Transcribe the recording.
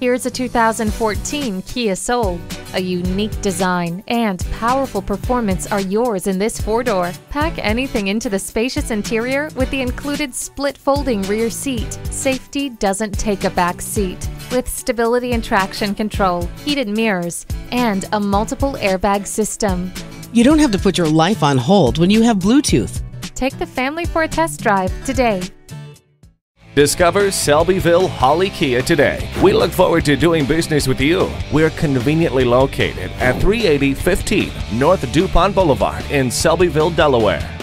Here's a 2014 Kia Soul. A unique design and powerful performance are yours in this four-door. Pack anything into the spacious interior with the included split folding rear seat. Safety doesn't take a back seat. With stability and traction control, heated mirrors, and a multiple airbag system. You don't have to put your life on hold when you have Bluetooth. Take the family for a test drive today. Discover Selbyville Holly Kia today. We look forward to doing business with you. We're conveniently located at 380 15 North DuPont Boulevard in Selbyville, Delaware.